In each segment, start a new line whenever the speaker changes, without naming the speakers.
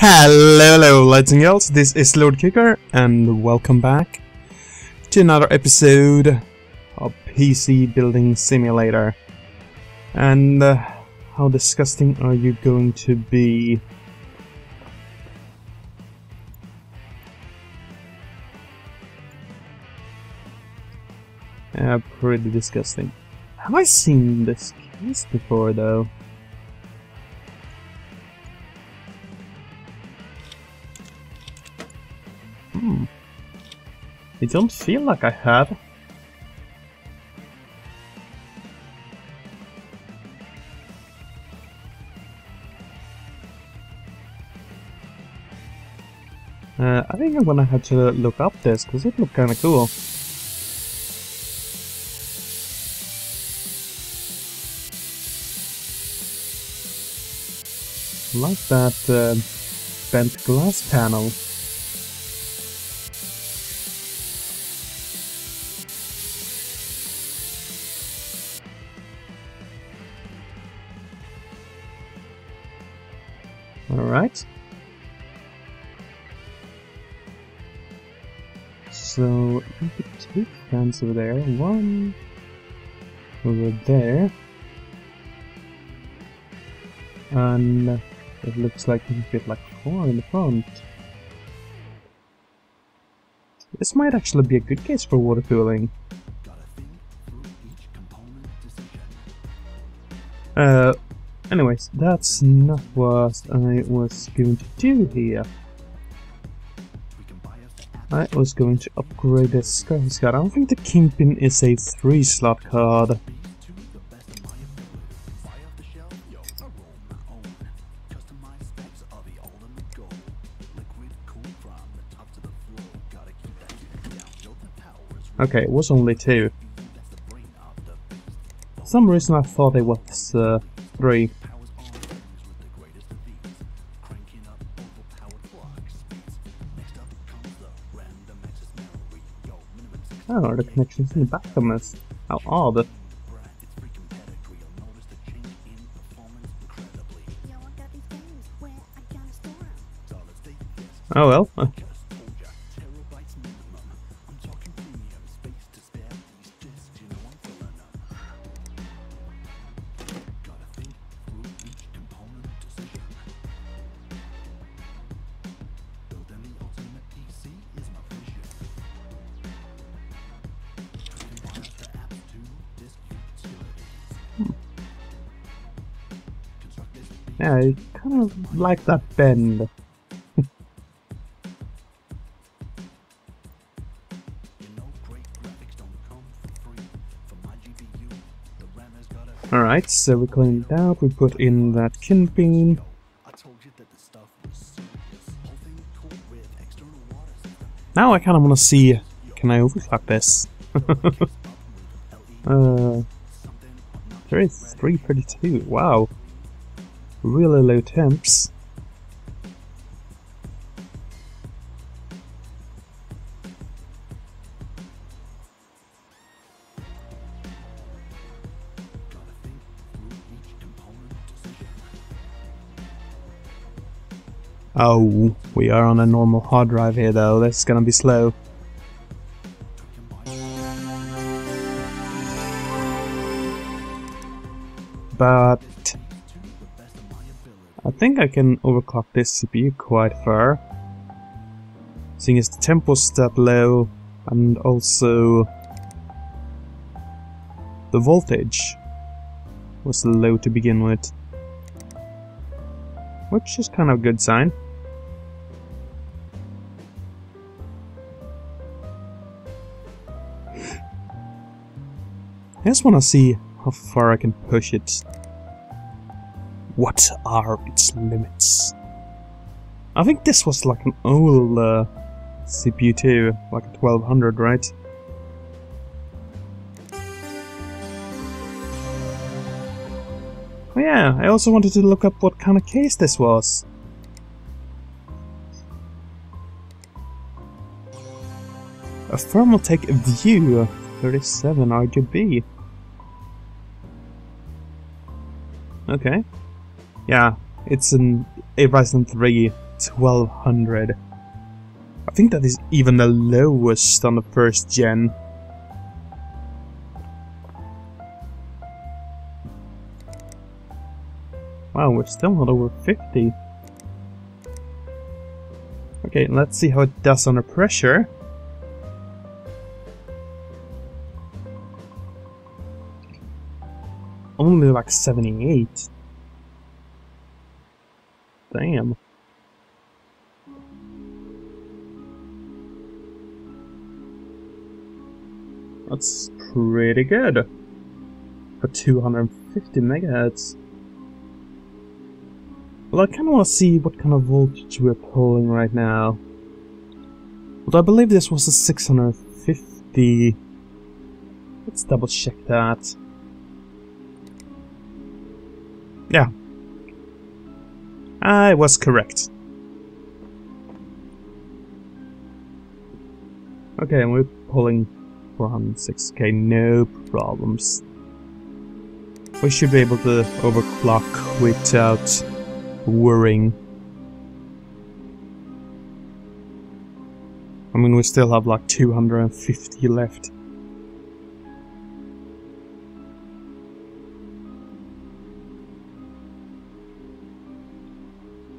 Hello, hello, lads and girls. This is Lord Kicker, and welcome back to another episode of PC Building Simulator. And uh, how disgusting are you going to be? Yeah, pretty disgusting. Have I seen this case before, though? Hmm. I don't feel like I have. Uh, I think I'm gonna have to look up this, because it looked kinda cool. like that uh, bent glass panel. Two over there, one over there, and it looks like can fit like four in the front. This might actually be a good case for water cooling. Uh, anyways, that's not what I was going to do here. I was going to upgrade the Scott's card. I don't think the Kingpin is a 3 slot card. Okay, it was only 2. For some reason I thought it was uh, 3. The connection's in the back of this. How odd. Oh well. Yeah, I kind of like that bend. Alright, so we cleaned it out, we put in that Kingpin. Now I kind of want to see, can I overclock this? uh, 332, wow really low temps. Oh, we are on a normal hard drive here though, that's gonna be slow. But I think I can overclock this CPU quite far. Seeing as the tempo's that low and also the voltage was low to begin with. Which is kind of a good sign. I just want to see how far I can push it what are its limits? I think this was like an old uh, CPU too, like a 1200, right? Oh yeah, I also wanted to look up what kind of case this was. A Thermaltake View 37 RGB. Okay. Yeah, It's an Ryzen 3 1200. I think that is even the lowest on the first gen. Wow, we're still not over 50. Okay, let's see how it does under pressure. Only like 78. Damn. That's pretty good. For 250 megahertz. Well, I kind of want to see what kind of voltage we're pulling right now. But I believe this was a 650. Let's double check that. Yeah. I was correct. Okay, and we're pulling 406k, no problems. We should be able to overclock without worrying. I mean, we still have like 250 left.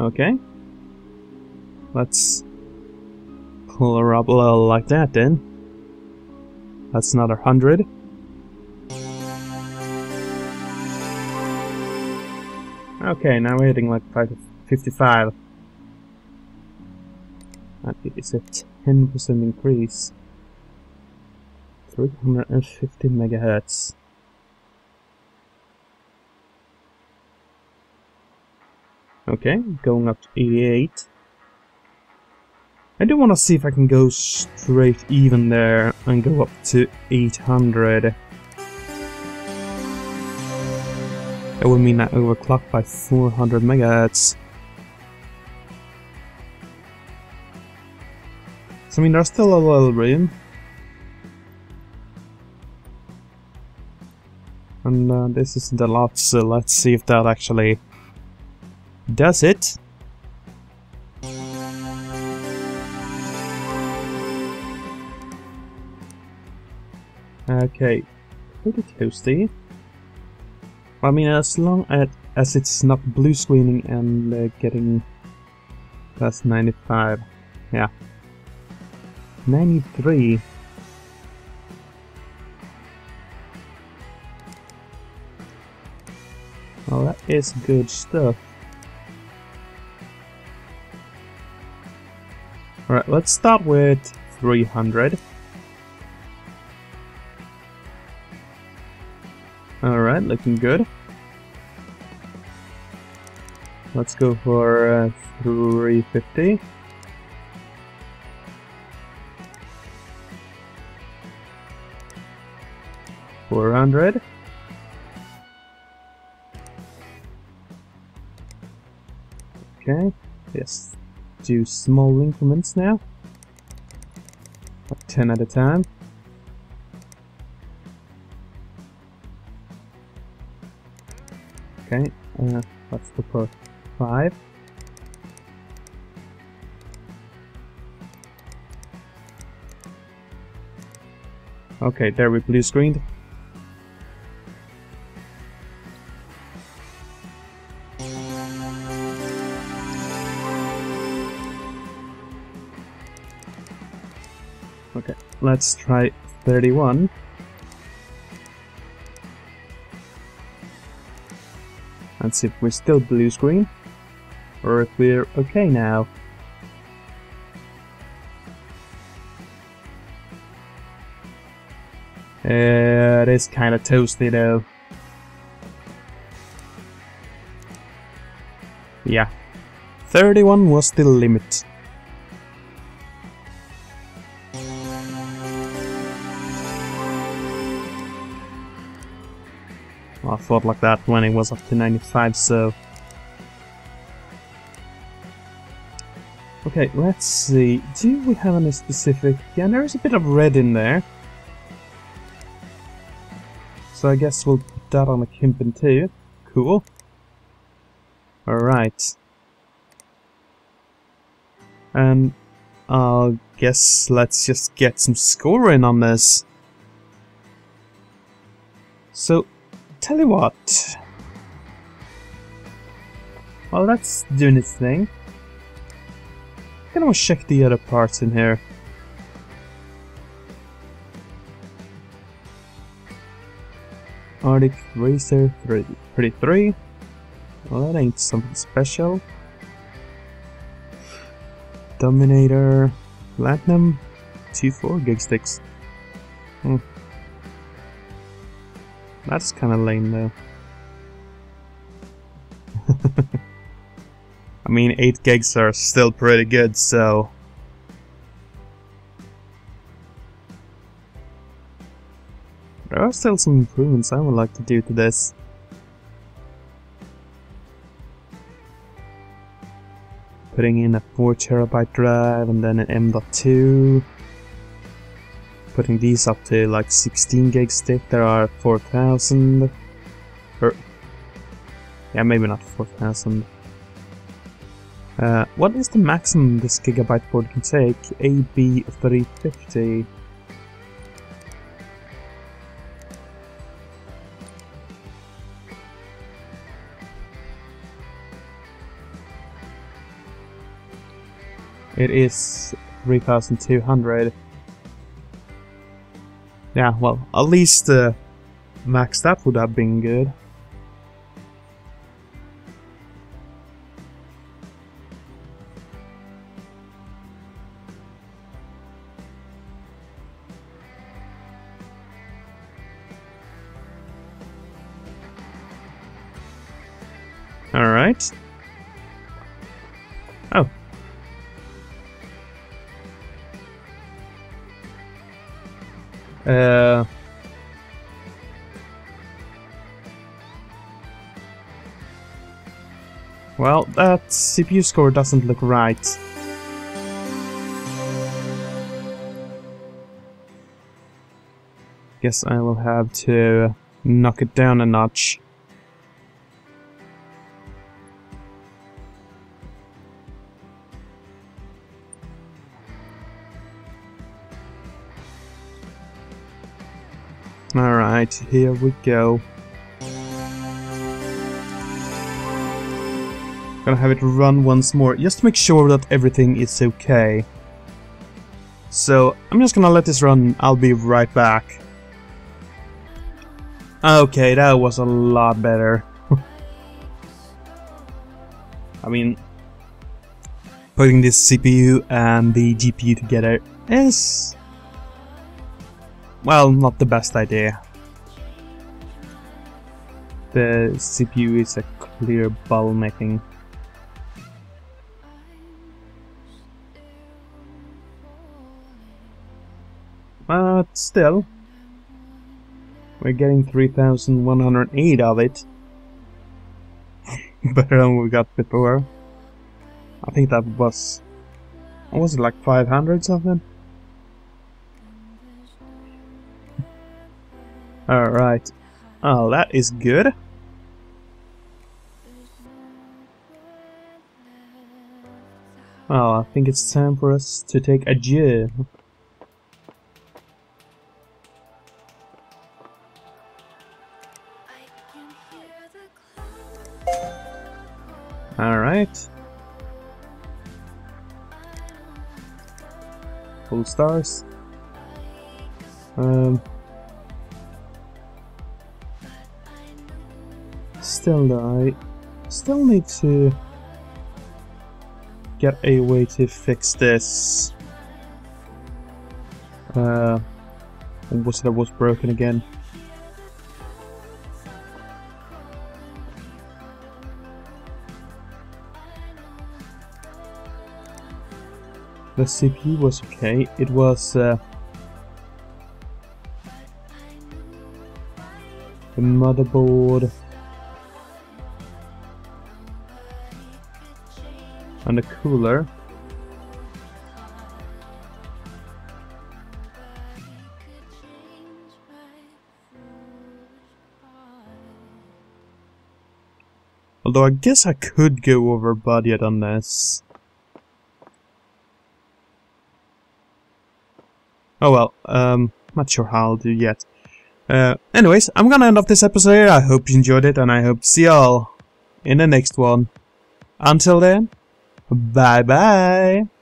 Okay. Let's pull her up a little like that then. That's another 100. Okay, now we're hitting like 55. That is a 10% increase. 350 megahertz. Okay, going up to 88. I do want to see if I can go straight even there and go up to 800. That would mean I overclock by 400 megahertz. So I mean, there's still a little room. And uh, this isn't a lot, so let's see if that actually does it. Okay, pretty toasty. I mean, as long as, as it's not blue screening and uh, getting past 95. Yeah. 93. Well, that is good stuff. Alright, let's start with 300. Alright, looking good. Let's go for uh, 350. Four hundred. Okay, yes, do small increments now. Like 10 at a time. Okay, uh, let's go for 5. Okay, there we blue screened. Let's try 31. And see if we're still blue screen, or if we're okay now. It is kind of toasty though. Yeah. 31 was the limit. I thought like that when it was up to 95, so... Okay, let's see. Do we have any specific... Yeah, there is a bit of red in there. So I guess we'll put that on a Kingpin too. Cool. Alright. And I guess let's just get some scoring on this. So, tell you what. Well, that's doing its thing. I'm gonna check the other parts in here. Arctic Freezer 33. Well, that ain't something special. Dominator Platinum 2-4 gig sticks. Hmm. That's kinda lame though. I mean, 8 gigs are still pretty good, so... There are still some improvements I would like to do to this. Putting in a 4 terabyte drive and then an M.2. Putting these up to like 16 gig stick, there are 4000. Or, yeah, maybe not 4000. Uh, what is the maximum this gigabyte board can take? AB350. It is 3200. Yeah, well, at least uh, max that would have been good. Well, that CPU score doesn't look right. Guess I will have to knock it down a notch. Alright, here we go. Gonna have it run once more, just to make sure that everything is okay. So, I'm just gonna let this run, I'll be right back. Okay, that was a lot better. I mean, putting this CPU and the GPU together is well, not the best idea. The CPU is a clear bottlenecking. Still, we're getting 3108 of it. Better than we got before. I think that was... What was it, like 500 something? Alright. Oh, that is good. Oh, I think it's time for us to take adieu. Stars. Um, still I still need to get a way to fix this. Uh, that was broken again? The CPU was okay, it was uh, the motherboard and the cooler. Although I guess I could go over budget on this. Oh well, um, not sure how I'll do yet. Uh, anyways, I'm gonna end off this episode here. I hope you enjoyed it, and I hope to see y'all in the next one. Until then, bye bye.